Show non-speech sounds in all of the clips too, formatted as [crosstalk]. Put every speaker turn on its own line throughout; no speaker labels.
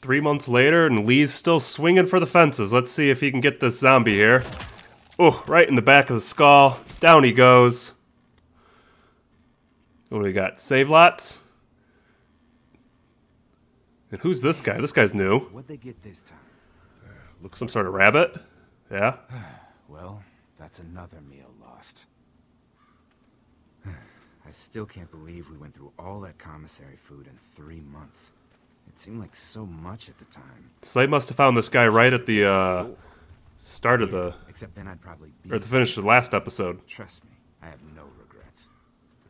three months later, and Lee's still swinging for the fences. Let's see if he can get this zombie here. Oh, right in the back of the skull. Down he goes. What do we got? Save lots? And who's this guy? This guy's new.
What'd they get this time?
Uh, some sort of rabbit? Yeah? [sighs]
Well, that's another meal lost. [sighs] I still can't believe we went through all that commissary food in three months. It seemed like so much at the time.
Slade must have found this guy right at the uh, start of the,
Except then I'd probably be.
or the finish of the last episode.
Trust me, I have no regrets.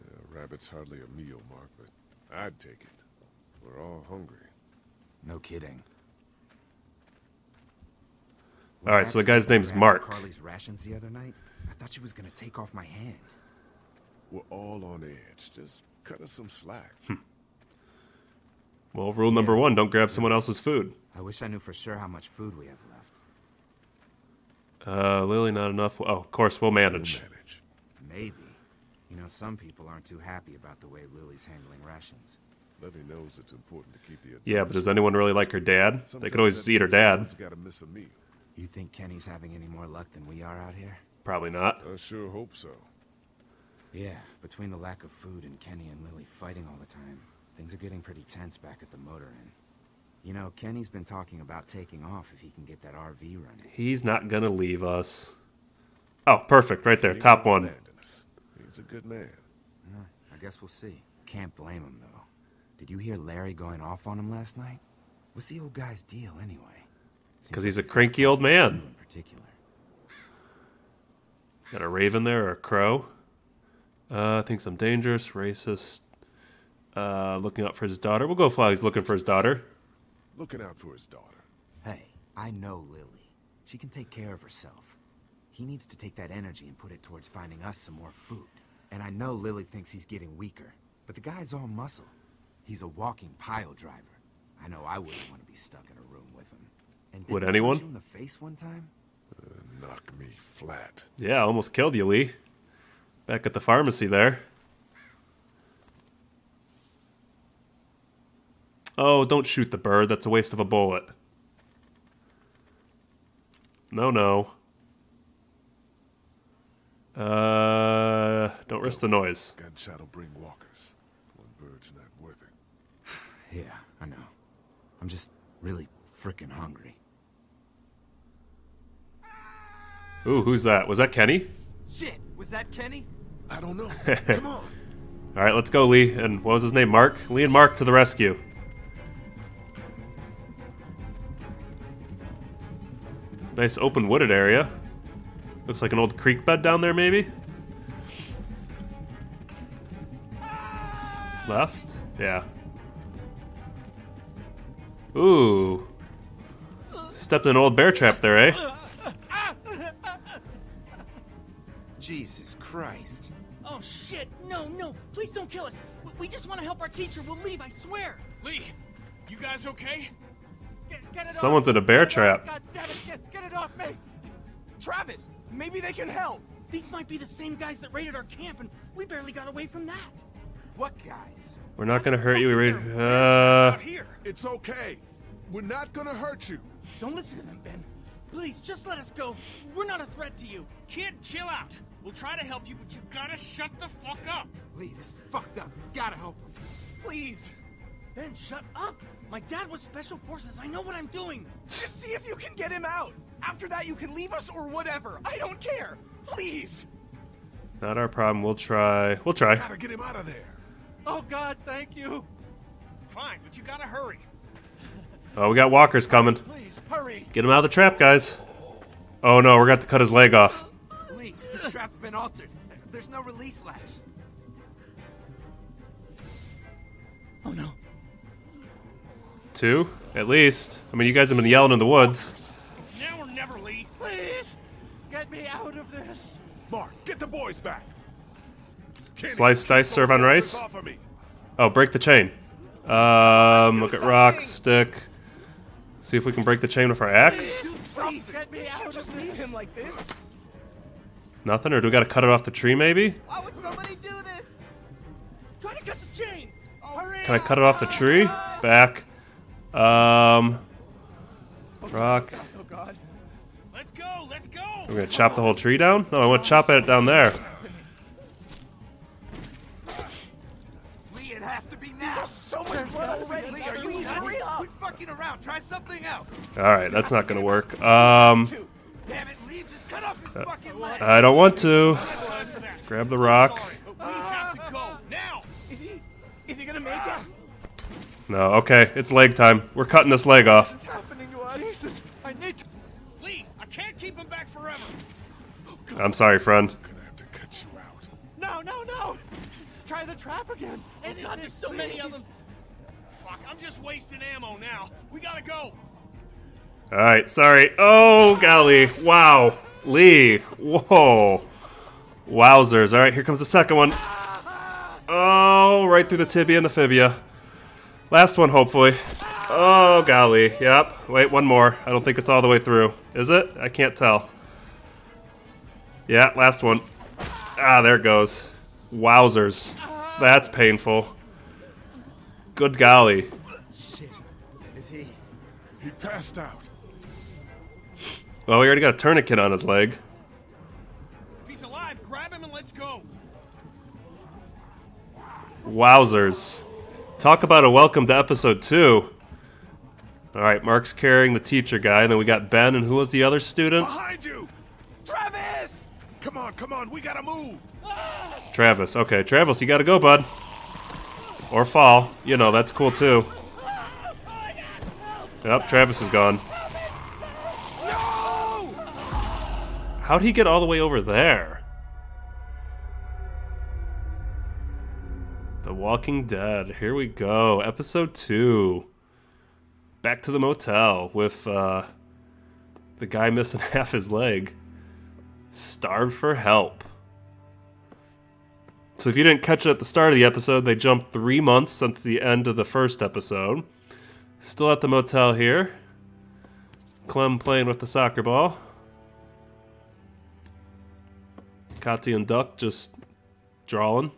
Yeah, rabbit's hardly a meal, Mark, but I'd take it. We're all hungry.
No kidding.
All right, so the guy's name's Mark.
Carly's rations the other night. I thought she was gonna take off my hand.
We're all on edge. Just cut us some slack.
Well, rule number one don't grab someone else's food.
I wish I knew for sure how much food we have left.
Uh, Lily, not enough. Oh, of course, we'll manage.
Manage.
Maybe. You know, some people aren't too happy about the way Lily's handling rations.
Lily knows it's important to keep the.
Yeah, but does anyone really like her dad? They could always eat her dad.
gotta miss a meal.
You think Kenny's having any more luck than we are out here?
Probably not.
I sure hope so.
Yeah, between the lack of food and Kenny and Lily fighting all the time, things are getting pretty tense back at the motor inn. You know, Kenny's been talking about taking off if he can get that RV running.
He's not gonna leave us. Oh, perfect, right there, top one.
He's a good man.
Huh, I guess we'll see. Can't blame him, though. Did you hear Larry going off on him last night? What's the old guy's deal, anyway? Seems
'Cause
like
he's a cranky old man.
In particular.
Got a raven there or a crow. Uh, thinks I'm dangerous, racist. Uh, looking out for his daughter. We'll go fly. He's looking for his daughter.
Looking out for his daughter.
Hey, I know Lily. She can take care of herself. He needs to take that energy and put it towards finding us some more food. And I know Lily thinks he's getting weaker, but the guy's all muscle. He's a walking pile driver. I know I wouldn't want to be stuck in a room with him. And didn't
Would
he punch
anyone?
You in the face one time?
Knock me flat.
Yeah, almost killed you, Lee. Back at the pharmacy there. Oh, don't shoot the bird. That's a waste of a bullet. No, no. Uh, don't risk the noise.
Gunshot'll bring walkers. One bird's not worth it. [sighs]
Yeah, I know. I'm just really frickin' hungry.
Ooh, who's that? Was that Kenny?
Shit, was that Kenny?
I don't know. [laughs] Come on.
All right, let's go, Lee. And what was his name? Mark? Lee and Mark to the rescue. Nice open wooded area. Looks like an old creek bed down there, maybe? Left? Yeah. Ooh. Stepped in an old bear trap there, eh?
Jesus Christ.
Oh shit! No, no! Please don't kill us! We- We just want to help our teacher. We'll leave, I swear!
Lee, you guys okay?
Get, get
Someone's in a bear trap.
It! Get, get it off me!
Travis, maybe they can help.
These might be the same guys that raided our camp, and we barely got away from that.
What guys?
We're not gonna hurt you. We read. Uh,
here.
It's okay. We're not gonna hurt you.
Don't listen to them, Ben. Please, just let us go. We're not a threat to you.
Kid, chill out. We'll try to help you, but you gotta shut the fuck up.
Lee, this is fucked up. You've gotta help him.
Please.
Ben, shut up! My dad was special forces. I know what I'm doing.
Just see if you can get him out. After that, you can leave us or whatever. I don't care. Please.
not our problem. We'll try. We'll try.
Gotta get him out of there.
Oh God, thank you.
Fine, but you gotta hurry.
Oh, we got walkers coming.
Please, hurry.
Get him out of the trap, guys. Oh no, we're going to have to cut his leg off.
Lee, this trap's been altered. There's no release latch. Oh no.
Two, at least. I mean, you guys have been yelling in the woods.
It's now or never, Lee.
Please, get me out of this.
Mark, get the boys back. Kenny,
Slice, dice, serve on rice.
Of.
Oh, break the chain. Um, look at rock, stick. See if we can break the chain with our axe.
Please, get me out of
him like this.
Nothing, or do we got to cut it off the tree? Maybe.
Why would somebody do this? Try to cut the chain.
Hurry.
Can I cut it off the tree? Back. Um, rock.
Oh god.
Let's go, let's go!
We're gonna chop the whole tree down? No, I want to chop it down there.
Lee, it has to be now.
There's so much blood already.
Lee, are you
Please hurry up.
Quit fucking around. Try something else.
All right, that's not gonna work. Um,
Damn it, Lee, just cut off his fucking leg.
I don't want to. Grab the rock.
We have to go now.
Is he? Is he gonna make it?
No, okay, it's leg time. We're cutting this leg off.
What's happening to us? Jesus, I need to.
Lee, I can't keep him back forever.
Oh, I'm sorry, friend.
Gonna have to cut you out.
No, no, no! Try the trap again.
Oh god, there's so many of them.
Fuck, I'm just wasting ammo now. We gotta go.
All right, sorry. Oh, golly. Wow. Lee. Whoa. Wowzers. All right, here comes the second one. Oh, right through the tibia and the fibia. Last one, hopefully. Oh, golly. Yep. Wait, one more. I don't think it's all the way through. Is it? I can't tell. Yeah, last one. Ah, there it goes. Wowzers. That's painful. Good golly.
Shit. Is he?
He passed out.
Well, we already got a tourniquet on his leg.
If he's alive, grab him and let's go.
Wowzers. Talk about a welcome to episode two. All right, Mark's carrying the teacher guy, and then we got Ben, and who was the other student?
Behind you!
Travis!
Come on, come on, we gotta move!
Travis. Okay, Travis, you gotta go, bud. Or fall. You know, that's cool too. Yep, Travis is gone. How'd he get all the way over there? Walking Dead. Here we go. Episode 2. Back to the motel with uh, the guy missing [laughs] half his leg. Starved for help. So if you didn't catch it at the start of the episode, they jumped three months since the end of the first episode. Still at the motel here. Clem playing with the soccer ball. Kati and Duck just drawing.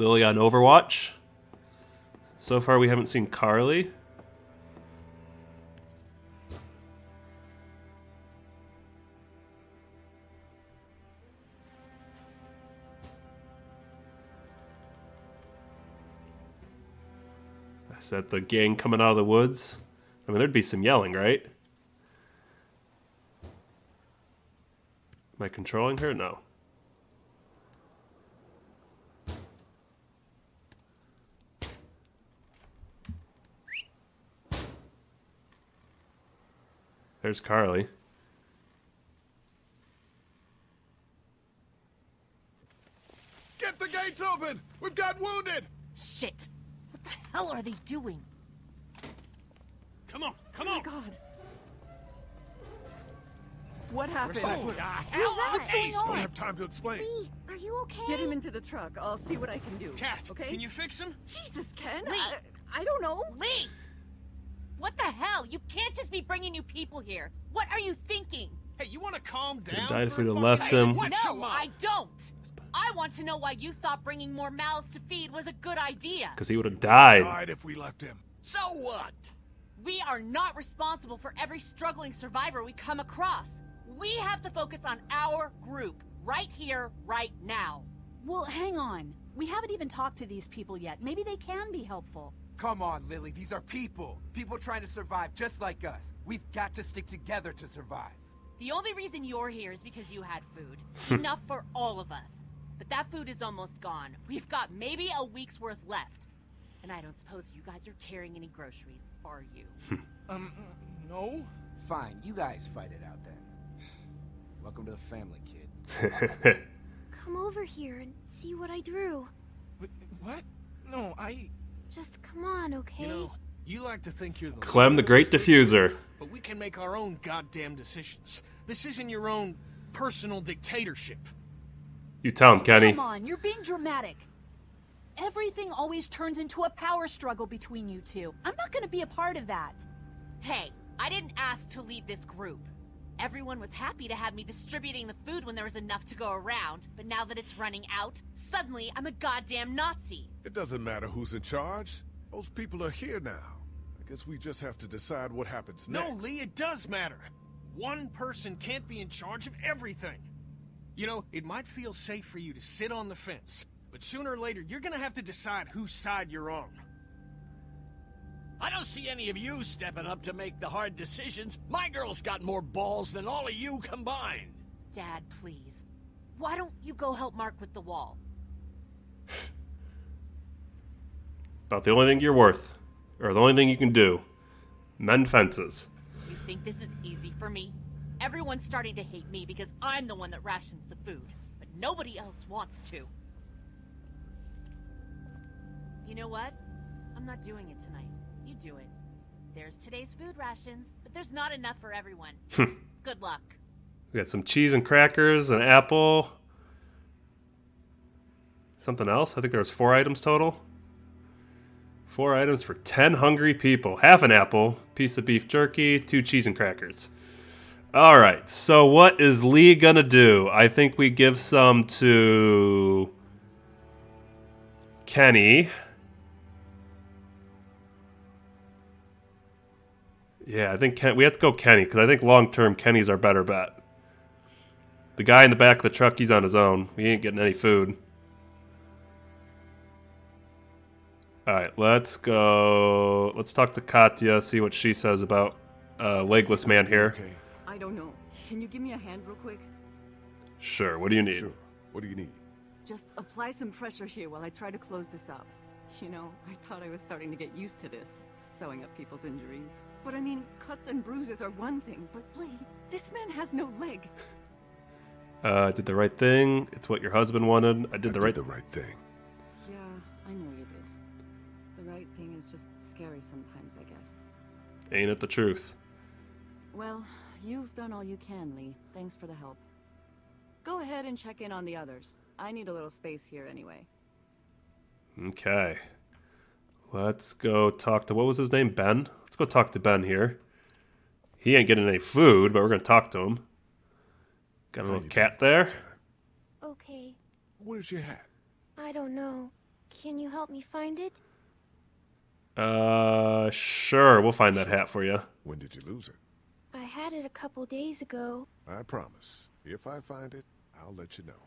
Lily on Overwatch. So far, we haven't seen Carly. Is that the gang coming out of the woods? I mean, there'd be some yelling, right? Am I controlling her? No. There's Carly.
Get the gates open! We've got wounded!
Shit! What the hell are they doing?
Come on, come
Oh my
on.
god!
What happened?
Who's that? What's going on?
Don't have time to explain.
Are you okay?
Get him into the truck. I'll see what I can do.
Cat,
okay?
can you fix him?
Jesus, Ken.
Lee.
I, I don't know.
Lee! What the hell? You can't just be bringing new people here. What are you thinking?
Hey, you want to calm down?
Could've died if we'd have left him.
No. I don't. I want to know why you thought bringing more mouths to feed was a good idea.
Because he would have died.
Died if we left him.
So what?
We are not responsible for every struggling survivor we come across. We have to focus on our group, right here, right now.
Well, hang on. We haven't even talked to these people yet. Maybe they can be helpful.
Come on, Lily. These are people. People trying to survive just like us. We've got to stick together to survive.
The only reason you're here is because you had food. [laughs] Enough for all of us. But that food is almost gone. We've got maybe a week's worth left. And I don't suppose you guys are carrying any groceries, are you? [laughs]
Um, no.
Fine, you guys fight it out then. Welcome to the family, kid. [laughs]
Come over here and see what I drew.
Wait, what? No, I.
Just come on, okay?
You know, you like to think you're the
Clem the Great
of this group,
Diffuser.
but we can make our own goddamn decisions. This isn't your own personal dictatorship.
You tell him, Kenny.
Come on, you're being dramatic. Everything always turns into a power struggle between you two. I'm not gonna be a part of that.
Hey, I didn't ask to lead this group. Everyone was happy to have me distributing the food when there was enough to go around, but now that it's running out, suddenly I'm a goddamn Nazi.
It doesn't matter who's in charge. Those people are here now. I guess we just have to decide what happens next. No.
Lee, it does matter. One person can't be in charge of everything. You know, it might feel safe for you to sit on the fence, but sooner or later, you're gonna have to decide whose side you're on.
I don't see any of you stepping up to make the hard decisions. My girl's got more balls than all of you combined.
Dad, please. Why don't you go help Mark with the wall?
About the only thing you're worth, or the only thing you can do. Mend fences.
You think this is easy for me? Everyone's starting to hate me because I'm the one that rations the food, but nobody else wants to. You know what? I'm not doing it tonight. You do it. There's today's food rations, but there's not enough for everyone. [laughs] Hmm. Good luck.
We got some cheese and crackers, an apple. Something else? I think there was four items total. Four items for 10 hungry people. Half an apple, piece of beef jerky, two cheese and crackers. All right, so what is Lee gonna do? I think we give some to Kenny. Yeah, I think Ken, we have to go Kenny because I think long term Kenny's our better bet. The guy in the back of the truck, he's on his own. He ain't getting any food. All right, let's go. Let's talk to Katya, see what she says about uh, legless man here.
Okay,
I don't know. Can you give me a hand real quick?
Sure. What do you need?
sure. What do you need?
Just apply some pressure here while I try to close this up. You know, I thought I was starting to get used to this, sewing up people's injuries. But I mean, cuts and bruises are one thing, but Lee, this man has no leg. [laughs]
Uh, I did the right thing. It's what your husband wanted. I did
I
the right.
the right thing.
Yeah, I know you did. The right thing is just scary sometimes, I guess.
Ain't it the truth?
Well, you've done all you can, Lee. Thanks for the help. Go ahead and check in on the others. I need a little space here anyway.
Okay. Let's go talk to what was his name? Ben. Let's go talk to Ben here. He ain't getting any food, but we're gonna talk to him. Got a little cat there.
Okay,
Where's your hat?
I don't know. Can you help me find it?
Uh, sure. We'll find that hat for you.
When did you lose it?
I had it a couple days ago.
I promise. If I find it, I'll let you know.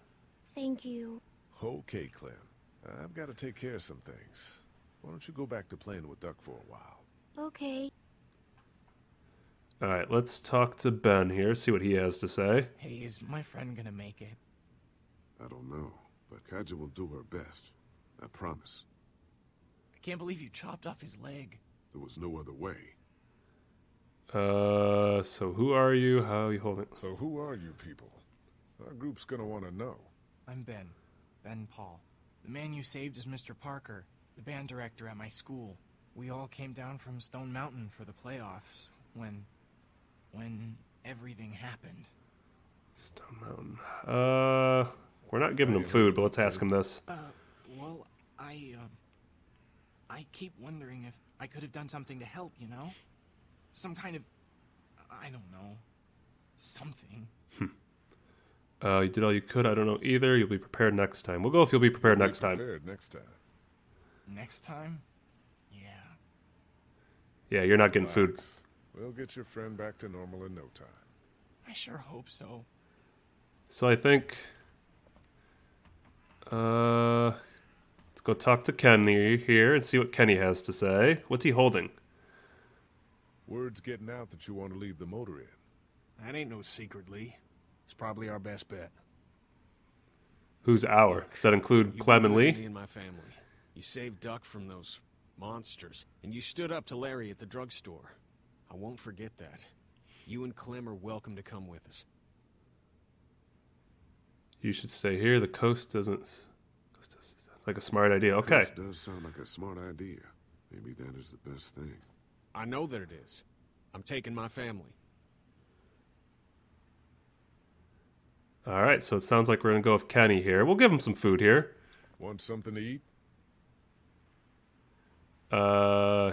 Thank you.
Okay, Clem. I've got to take care of some things. Why don't you go back to playing with Duck for a while?
Okay.
All right, let's talk to Ben here. See what he has to say.
Hey, is my friend gonna make it?
I don't know, but Kaja will do her best. I promise.
I can't believe you chopped off his leg.
There was no other way.
Uh, so who are you? How are you holding?
So who are you people? Our group's gonna want to know.
I'm Ben. Ben Paul. The man you saved is Mr. Parker, the band director at my school. We all came down from Stone Mountain for the playoffs when. when everything happened.
Stone Mountain. Uh, we're not giving him food, but let's ask him this.
Uh, well, I, um. I keep wondering if I could have done something to help, you know? Some kind of. I don't know. Something.
Uh, you did all you could. I don't know either. You'll be prepared next time. We'll go if you'll be prepared
Be
next time.
Prepared next time.
Next time? Yeah.
Yeah, you're not getting food.
We'll get your friend back to normal in no time.
I sure hope so.
So I think. Uh, let's go talk to Kenny here and see what Kenny has to say. What's he holding?
Word's getting out that you want to leave the motor in.
That ain't no secret, Lee. It's probably our best bet.
Who's our? Does that include
You
Clem and
believed
Lee?
Me and my family. You saved Duck from those monsters, and you stood up to Larry at the drugstore. I won't forget that. You and Clem are welcome to come with us.
You should stay here. The coast doesn't. Coast doesn't like a smart idea. Okay.
This does sound like a smart idea. Maybe that is the best thing.
I know that it is. I'm taking my family.
All right. So it sounds like we're gonna go with Kenny here. We'll give him some food here.
Want something to eat?
Uh,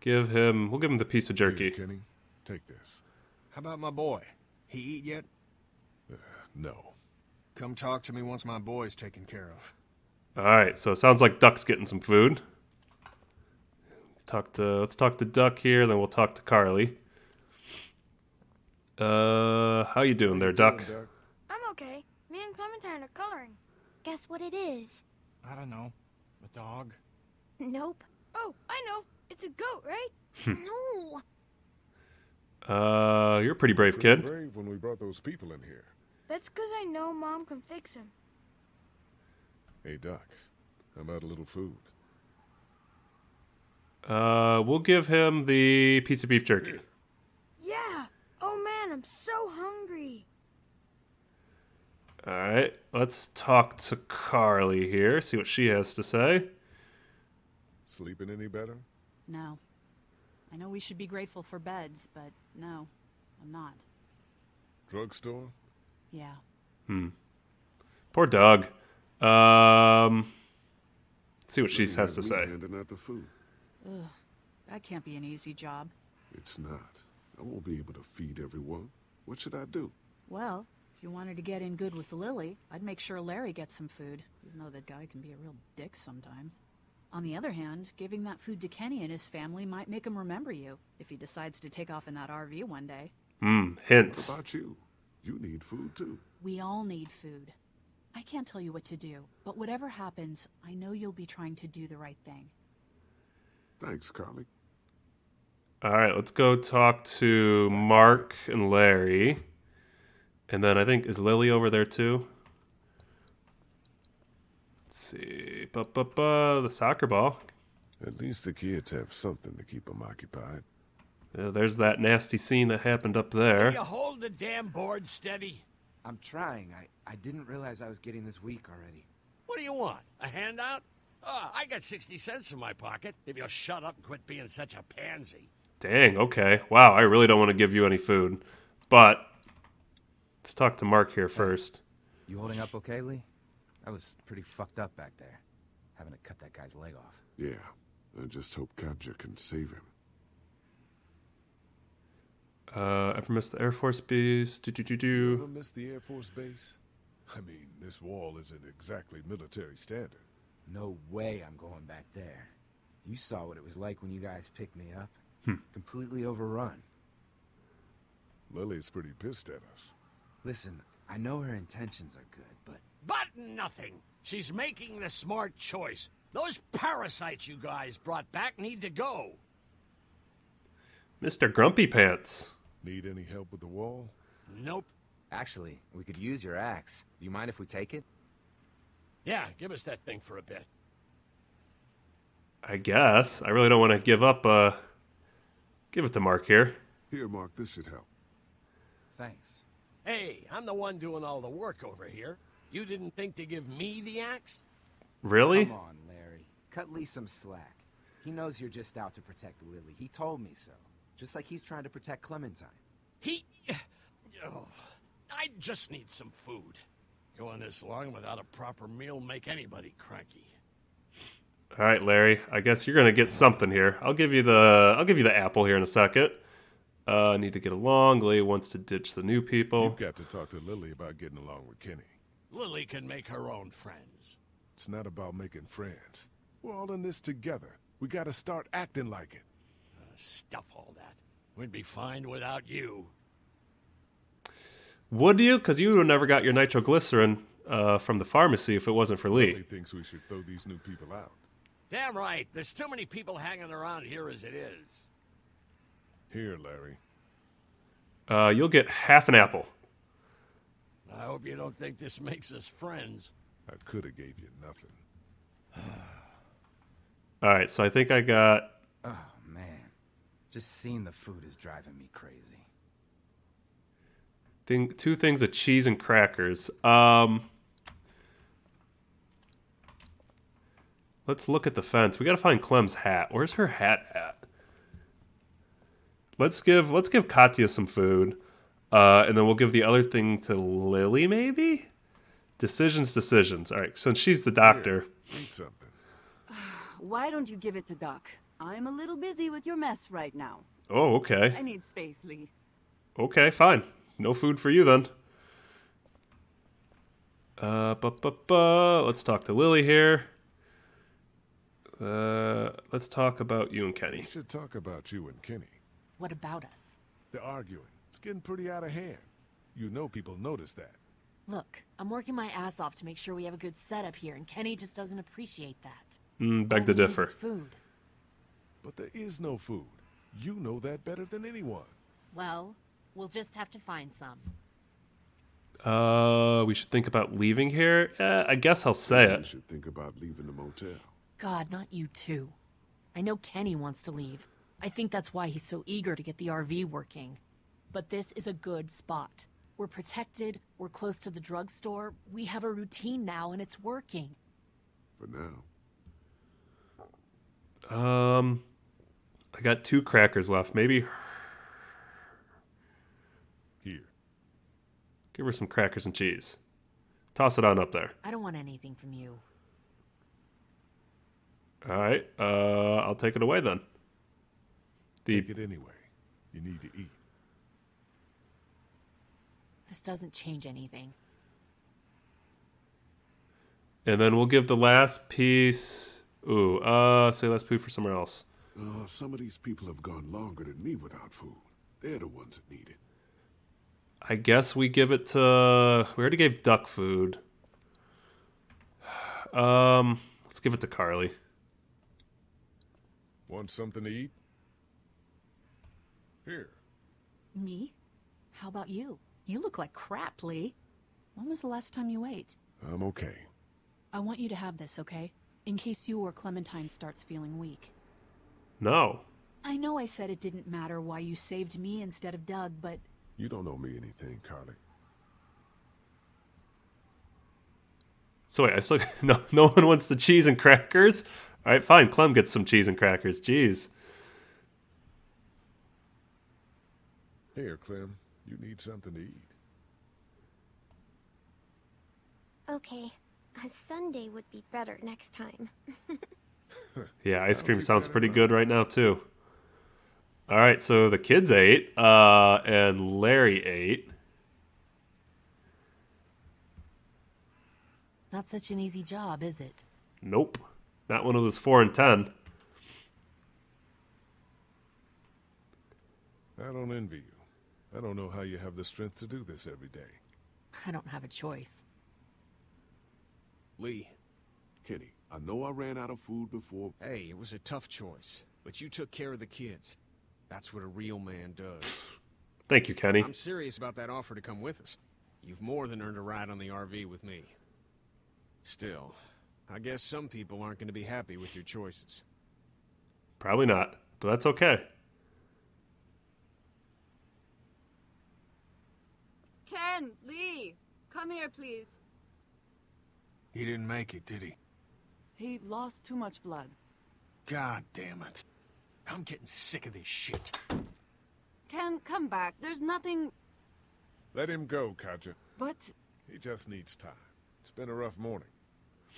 give him. We'll give him the piece of
Here,
jerky.
Kenny, take this.
How about my boy? He eat yet?
No.
Come talk to me once my boy's taken care of.
All right. So it sounds like Duck's getting some food. Talk to let's talk to Duck here, then we'll talk to Carly. Uh, how you doing there, Duck?
I'm okay. Me and Clementine are coloring. Guess what it is?
I don't know. A dog?
Nope. Oh, I know. It's a goat, right? [laughs] No.
Uh, you're a pretty brave
Pretty
kid.
brave when we brought those people in here.
That's because I know Mom can fix him.
Hey, Duck. How about a little food?
Uh, we'll give him the pizza beef jerky.
Yeah. Oh man, I'm so hungry.
All right, let's talk to Carly here. See what she has to say.
Sleeping any better?
No. I know we should be grateful for beds, but no, I'm not.
Drugstore?
Yeah.
Hmm. Poor dog. Um, see what she has to say.
Handing out the food.
Ugh, that can't be an easy job.
It's not. I won't be able to feed everyone. What should I do?
Well, if you wanted to get in good with Lily, I'd make sure Larry gets some food, even though that guy can be a real dick sometimes. On the other hand, giving that food to Kenny and his family might make him remember you if he decides to take off in that RV one day.
Hmm. hints.
What
Hints.
about you? You need food too.
We all need food. I can't tell you what to do, but whatever happens, I know you'll be trying to do the right thing.
Thanks, Carly.
All right, let's go talk to Mark and Larry. And then I think, is Lily over there too? Let's see. Ba, ba, ba, the soccer ball.
At least the kids have something to keep them occupied.
Yeah, there's that nasty scene that happened up
Will
there.
you hold the damn board steady?
I'm trying. I, I didn't realize I was getting this weak already.
What do you want? A handout? Oh, I got 60 cents in my pocket if you'll shut up and quit being such a pansy.
Dang, okay. Wow, I really don't want to give you any food. But let's talk to Mark here first.
You holding up okay, Lee? I was pretty fucked up back there, having to cut that guy's leg off.
Yeah, I just hope Katja can save him.
Uh, ever miss the Air Force Base? Do, do, do,
Ever
do.
miss the Air Force Base? I mean, this wall isn't exactly military standard.
No way I'm going back there. You saw what it was like when you guys picked me up.
Hmm.
Completely overrun.
Lily's pretty pissed at us.
Listen, I know her intentions are good, but
But nothing. She's making the smart choice. Those parasites you guys brought back need to go.
Mr. Grumpy Pants.
Need any help with the wall?
Nope.
actually, we could use your axe. Do you mind if we take it?
Yeah, give us that thing for a bit.
I guess. I really don't want to give up, uh, give it to Mark here.
Here, Mark, this should help.
Thanks.
Hey, I'm the one doing all the work over here. You didn't think to give me the axe?
Really?
Come on, Larry. Cut Lee some slack. He knows you're just out to protect Lily. He told me so. Just like he's trying to protect Clementine.
He... [sighs] Oh, I just need some food. Going this long without a proper meal make anybody cranky.
All right, Larry. I guess you're gonna get something here. I'll give you the I'll give you the apple here in a second. Uh, I need to get along. Lily wants to ditch the new people.
You've got to talk to Lily about getting along with Kenny.
Lily can make her own friends.
It's not about making friends. We're all in this together. We gotta start acting like it.
Uh, stuff all that. We'd be fine without you.
Would you? Because you would have never got your nitroglycerin uh, from the pharmacy if it wasn't for
Lily
Lee.
thinks we should throw these new people out.
Damn right. There's too many people hanging around here as it is.
Here, Larry.
Uh, you'll get half an apple.
I hope you don't think this makes us friends.
I could have gave you nothing.
All right, so I think I got.
Oh, man. Just seeing the food is driving me crazy.
Thing, two things of cheese and crackers. Um, let's look at the fence. We got to find Clem's hat. Where's her hat at? Let's give let's give Katya some food, uh, and then we'll give the other thing to Lily. Maybe decisions, decisions. All right, since she's the doctor.
Eat something. [sighs]
Why don't you give it to Duck? I'm a little busy with your mess right now.
Oh, okay,
I need space, Lee.
okay, fine. No food for you then. Uh, bu- bu- bu- let's talk to Lily here. Uh, let's talk about you and Kenny.
We should talk about you and Kenny.
What about us?
They're arguing. It's getting pretty out of hand. You know people notice that.
Look, I'm working my ass off to make sure we have a good setup here, and Kenny just doesn't appreciate that.
Mm, beg to
we
differ.
Food.
But there is no food. You know that better than anyone.
Well, we'll just have to find some.
Uh, we should think about leaving here. Eh, I guess I'll say it.
We should think about leaving the motel.
God, not you too. I know Kenny wants to leave. I think that's why he's so eager to get the RV working. But this is a good spot. We're protected, we're close to the drugstore, we have a routine now, and it's working.
For now.
Um, I got two crackers left. Maybe
Here.
give her some crackers and cheese. Toss it on up there.
I don't want anything from you.
All right. Uh, I'll take it away then. The
Take it anyway. You need to eat.
This doesn't change anything.
and then we'll give the last piece. Ooh, uh, say last piece for somewhere else.
Uh, some of these people have gone longer than me without food. They're the ones that need it.
I guess we give it to. We already gave duck food. [sighs] Um, let's give it to Carly.
Want something to eat? Here.
Me? How about you? You look like crap, Lee. When was the last time you ate?
I'm okay.
I want you to have this, okay? In case you or Clementine starts feeling weak.
No.
I know I said it didn't matter why you saved me instead of Doug, but
You don't owe me anything, Carly.
So wait, I still [laughs] no no one wants the cheese and crackers. All right, fine. Clem gets some cheese and crackers. Jeez.
Here, Clem. You need something to eat.
Okay, a sundae would be better next time. [laughs]
Yeah, ice cream sounds pretty good right now too. All right, so the kids ate, uh, and Larry ate.
Not such an easy job, is it?
Nope, not when it was four and ten.
I don't envy you. I don't know how you have the strength to do this every day.
I don't have a choice.
Lee,
Kenny, I know I ran out of food before.
hey, it was a tough choice, but you took care of the kids. That's what a real man does. [sighs]
Thank you, Kenny.
I'm serious about that offer to come with us. You've more than earned a ride on the RV with me. Still, I guess some people aren't going to be happy with your choices.
Probably not, but that's okay.
Ken, Lee, come here, please.
He didn't make it, did he?
He lost too much blood.
God damn it. I'm getting sick of this shit.
Ken, come back. There's nothing
Let him go, Katja.
but
He just needs time. It's been a rough morning.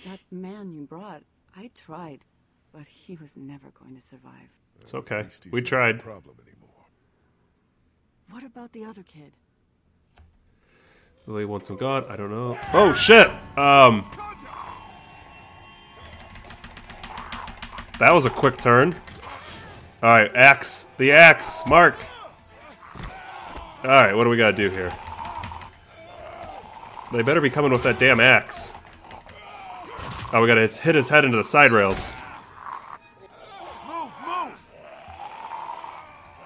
that man you brought. I tried, but he was never going to survive.
It's okay.
At
We tried.
a problem anymore.
What about the other kid?
Lily wants some god? I don't know. Oh shit! Um, that was a quick turn. All right, axe. The axe. Mark. All right, what do we gotta do here? They better be coming with that damn axe. Oh, we gotta hit his head into the side rails.
Move, move!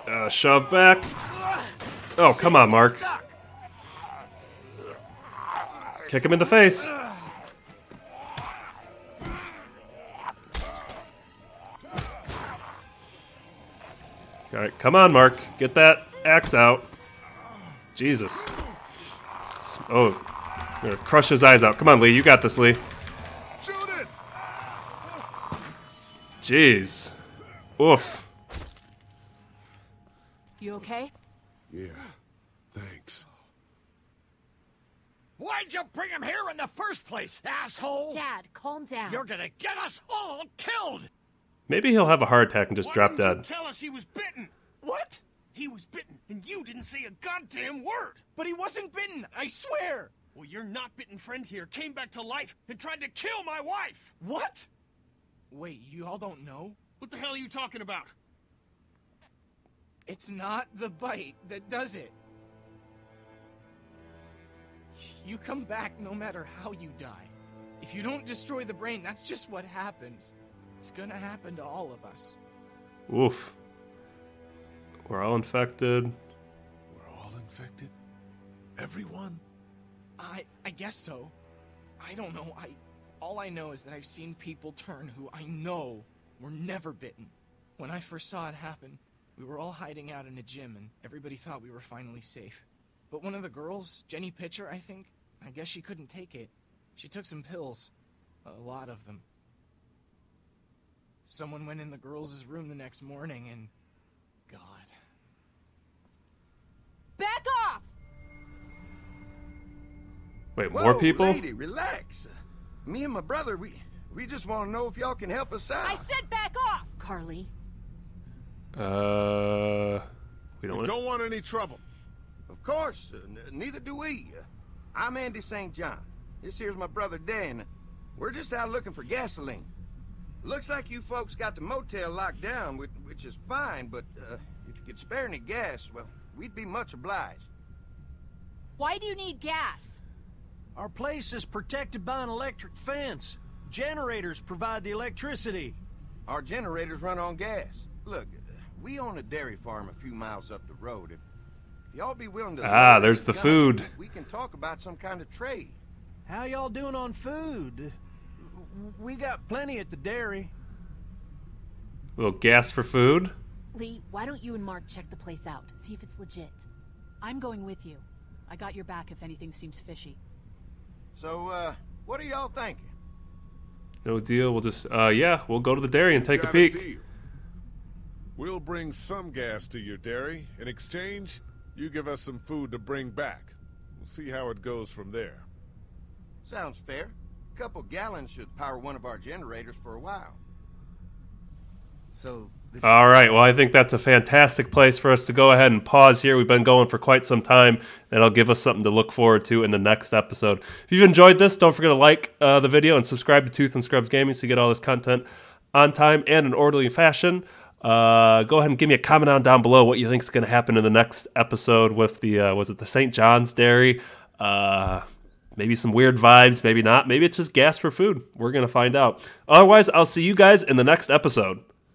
Uh, shove back. Oh, come on, Mark. Kick him in the face. All right, come on, Mark. Get that axe out. Jesus. Oh, I'm gonna crush his eyes out. Come on, Lee. You got this, Lee.
Shoot it!
Jeez. Oof.
you okay?
Yeah. Thanks.
Why'd you bring him here in the first place, asshole?
Dad, calm down.
You're gonna get us all killed!
Maybe he'll have a heart attack and just
Why
drop
didn't you
dead.
tell us he was bitten? What? He was bitten, and you didn't say a goddamn word.
But he wasn't bitten, I swear!
Well, your not bitten friend here came back to life and tried to kill my wife.
What? Wait, you all don't know?
What the hell are you talking about?
It's not the bite that does it. You come back no matter how you die. If you don't destroy the brain, that's just what happens. It's gonna happen to all of us.
Oof. We're all infected.
We're all infected? Everyone?
I I guess so. I don't know. I all I know is that I've seen people turn who I know were never bitten. When I first saw it happen, we were all hiding out in a gym and everybody thought we were finally safe. But one of the girls, Jenny Pitcher, I think, I guess she couldn't take it. She took some pills. A lot of them. Someone went in the girls' room the next morning and. God.
Back off!
Wait,
Whoa,
more people?
lady, relax. Me and my brother, we we just want to know if y'all can help us out.
I said back off! Carly.
Uh, we don't.
We
want
don't want any trouble.
Of course, uh, n- neither do we. I'm Andy St. John. This here's my brother Dan. We're just out looking for gasoline. Looks like you folks got the motel locked down, which, which is fine, but uh, if you could spare any gas, well, we'd be much obliged.
Why do you need gas?
Our place is protected by an electric fence. Generators provide the electricity.
Our generators run on gas. Look, uh, we own a dairy farm a few miles up the road. If, if y'all be willing to...
Ah, there's the
gun,
food.
We can talk about some kind of trade.
How y'all doing on food? We got plenty at the dairy.
A little gas for food.
Lee, why don't you and Mark check the place out? See if it's legit.
I'm going with you. I got your back if anything seems fishy.
So, uh, what are y'all thinking?
No deal. We'll just, uh, yeah, we'll go to the dairy and take a peek.
deal. We'll bring some gas to your dairy. In exchange, you give us some food to bring back. We'll see how it goes from there.
Sounds fair. A couple gallons should power one of our generators for a while.
So,
All right. Well, I think that's a fantastic place for us to go ahead and pause here. We've been going for quite some time. That'll give us something to look forward to in the next episode. If you've enjoyed this, don't forget to like uh, the video and subscribe to Tooth and Scrubs Gaming so you get all this content on time and in orderly fashion. Uh, go ahead and give me a comment on down below what you think is going to happen in the next episode with the uh, was it the St. John's Dairy? Uh, maybe some weird vibes, maybe not. Maybe it's just gas for food. We're going to find out. Otherwise, I'll see you guys in the next episode.